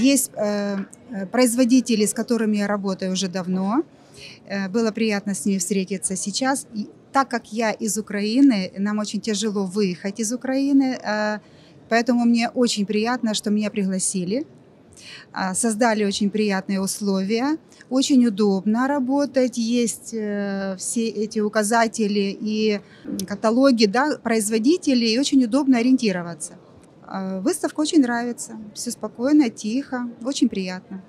Есть производители, с которыми я работаю уже давно. Было приятно с ними встретиться сейчас. И так как я из Украины, нам очень тяжело выехать из Украины, поэтому мне очень приятно, что меня пригласили. Создали очень приятные условия, очень удобно работать, есть э, все эти указатели и каталоги да, производителей, и очень удобно ориентироваться. Выставка очень нравится, все спокойно, тихо, очень приятно.